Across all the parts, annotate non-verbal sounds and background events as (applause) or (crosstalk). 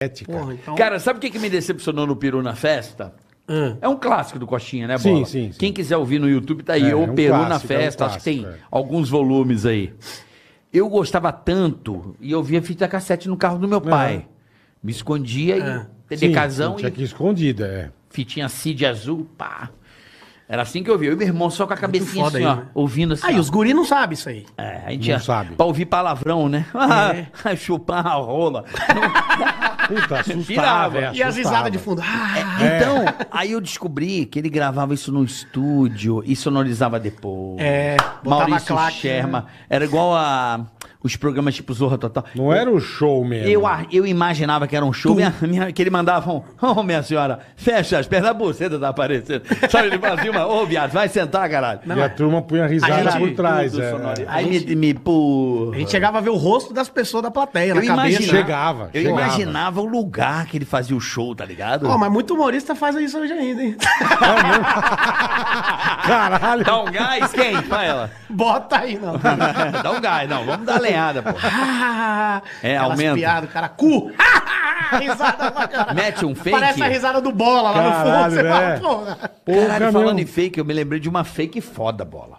cara. Porra, então. Cara, sabe o que, que me decepcionou no Peru na Festa? Ah, É um clássico do Coxinha, né, Sim, Bola? sim, sim. Quem quiser ouvir no YouTube, tá aí. É, o é um Peru na clássico, é um Festa, acho que tem clássico, é. alguns volumes aí. Eu gostava tanto, e eu via fita cassete no carro do meu pai. Me escondia e É. TDKzão Sim, tinha e que escondida, é. fitinha Cid azul, pá. Era assim que eu via. Eu e meu irmão só com a cabecinha assim, aí, ó, né? ouvindo assim. Aí, ó. os guri não sabem isso aí. É, a gente Não ia, sabe. Pra ouvir palavrão, né? Ah, (laughs) chupar a rola. (laughs) Puta, (laughs) assustava, Virava. é, E as assustava. risadas de fundo. Ah, Então, aí eu descobri que ele gravava isso no estúdio e sonorizava depois. É, Maurício claque, Sherman. Era igual a os programas tipo Zorra Total. Não era o show mesmo. Eu, a- eu imaginava que era um show, minha, minha- que ele mandava um, (laughs) ô minha senhora, fecha as pernas, a buceta tá aparecendo. Sabe, ele fazia uma, ô viado, vai sentar, caralho. E a turma punha risada gente- por trás. É. Aí me, me pô... a gente chegava a ver o rosto das pessoas da plateia na Eu cabeça. imaginava, Chegava, eu chegava. imaginava o lugar que ele fazia o show, tá ligado? Ó, mas muito humorista faz isso hoje ainda, hein? (laughs) Caralho. Dá um gás, quem? Vai ela. Bota aí, não. (laughs) Dá um gás, não, vamos dar lenhada, pô. (laughs) É, Aquelas aumenta. piadas, o cara, cu. (laughs) risada pra caralho. Mete um fake. Parece a risada do bola lá no Caralho, fundo. Você é. fala, porra. Caralho, falando meu. em fake, eu me lembrei de uma fake foda, bola.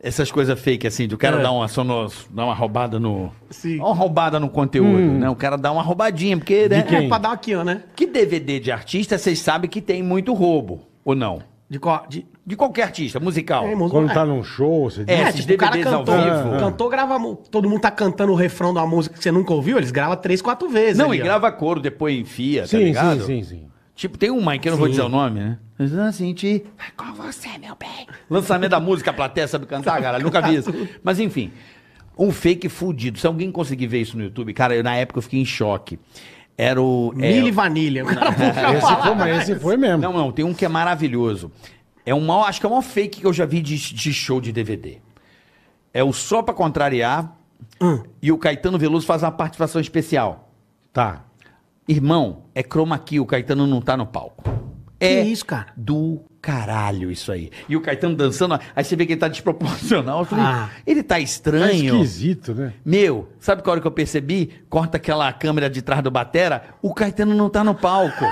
Essas coisas fake, assim, de o cara É. dar uma sono, dar uma roubada no. Sim. Uma roubada no conteúdo, né? O cara dá uma roubadinha, porque, né? quem? É pra dar aqui, ó, né? Que DVD de artista, vocês sabem que tem muito roubo, ou não? De qual? De... De qualquer artista, musical. É, música- Quando é. tá num show, você É, diz. esses tipo, o cara DVDs ao cantou, vivo. cantou, grava. mu- Todo mundo tá cantando o refrão de uma música que você nunca ouviu, eles gravam três, quatro vezes. Não, ali, e ó. grava coro, depois enfia, tá Sim, ligado? sim, sim, sim. Tipo, tem uma aí que eu não vou dizer o nome, né? Eu senti vai com você, meu bem. Lançamento da música, a plateia sabe cantar, cara. Nunca vi isso. Mas enfim, um fake fudido. Se alguém conseguir ver isso no YouTube, cara, eu, na época eu fiquei em choque. Era o. é, Milho e vanilha. Nunca Esse foi, mas esse foi mesmo. Não, não, tem um que é maravilhoso. É um maior, acho que é o maior fake que eu já vi de, de show de DVD. É o Só Pra Contrariar Hum. e o Caetano Veloso faz uma participação especial. Tá. Irmão, é chroma key, o Caetano não tá no palco. É isso, cara? do caralho isso aí. E o Caetano dançando, aí você vê que ele tá desproporcional. Eu falei, Ah. ele tá Tá estranho. esquisito, né? Meu, sabe qual hora que eu percebi? Corta aquela câmera de trás do batera, o Caetano não tá no palco.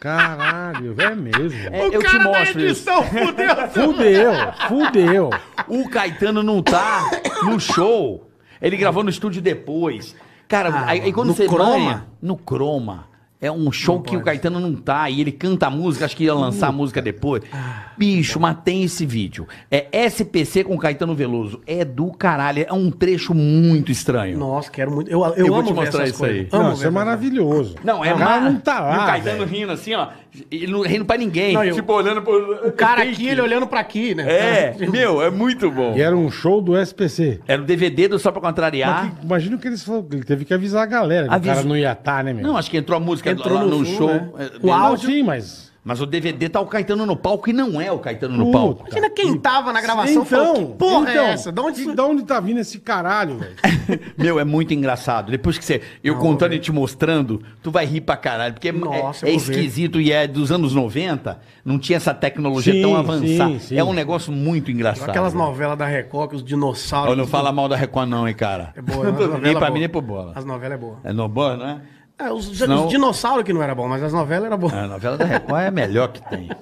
Caralho, é mesmo. É, eu te mostro isso. fudeu. Fudeu, fudeu. O Caetano não tá no show. Ele gravou no estúdio depois. Cara, Ah, aí, aí quando no você Chroma? ganha, no Chroma. É um show Não que o pode. Caetano não tá e ele canta a música, acho que ia lançar a música depois. Ah. Bicho, mas tem esse vídeo. É SPC com Caetano Veloso. É do caralho, é um trecho muito estranho. Nossa, quero muito. Eu, eu, Eu vou amo te mostrar isso aí. coisas. Não, Amo isso é maravilhoso. Não, é o cara mar- não tá E o lá, Caetano velho. rindo assim, ó. Ele não rindo pra ninguém. Não, eu- tipo, olhando pro. O cara aqui, ele olhando pra aqui, né? É, (laughs) meu, é muito bom. E era um show do SPC. Era o DVD do Só Pra Contrariar. Que- imagina o que eles falaram. Ele teve que avisar a galera. que Aviso- O cara não ia estar, né, meu? Não, acho que entrou a música Entrou lá no no, show. né? é, O. Não, áudio- sim, mas. Mas o DVD tá o Caetano no palco e não é o Caetano no Puta. palco. Imagina quem tava na gravação falou, que porra é essa? De onde de onde tá vindo esse caralho, velho? (laughs) Meu, é muito engraçado. Depois que você. Eu contando e te mostrando, tu vai rir pra caralho. Porque é- Nossa, é, eu vou ver. esquisito e é dos anos 90. Não tinha essa tecnologia Sim, tão avançada. sim, sim. É um negócio muito engraçado. Aquelas novelas da Record, que os dinossauros... Olha, não fala mal da Record, não, hein, cara. É boa, nem (laughs) novelas pra boa. mim, nem pro bola. As novelas é boa. É no boa, não é? É, os, Senão- os dinossauros que não era bom, mas as novelas eram boas. A novela da Record é a melhor que tem. (laughs)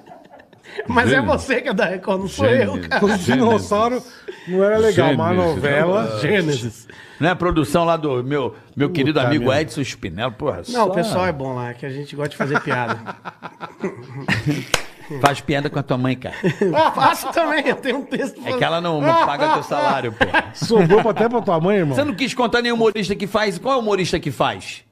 Mas é Gênesis. você que é da Record, não sou eu, Gênesis. cara. Os dinossauros não era legal, mas a Gênesis. novela. (laughs) Gênesis. Não é a produção lá do meu, meu querido Puta amigo merda. Edson Spinello, porra. Não, só o pessoal é bom lá, que a gente gosta de fazer piada. (laughs) Faz piada com a tua mãe, cara. Ah, faço também, eu tenho um texto. É que ela não, não paga teu salário, pô. Sobrou pra- até pra tua mãe, irmão. Você não quis contar nenhum humorista que faz. Qual é o humorista que faz?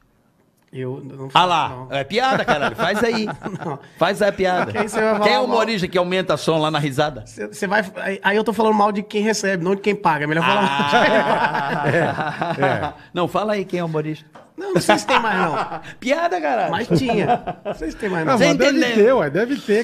Eu não Ah faço, lá, não. é piada, caralho. Faz aí. (laughs) Não. Faz aí a piada. Quem você vai falar Quem é o humorista que aumenta som lá na risada? Você vai. aí- Aí eu tô falando mal de quem recebe, não de quem paga. É melhor falar mal de (laughs) Ah. Não, fala aí quem é o humorista. Não, não sei se tem mais, não. (laughs) Piada, caralho. Mas tinha. Não sei se tem mais, Ah, não. Você mas deve ter, ué, deve ter.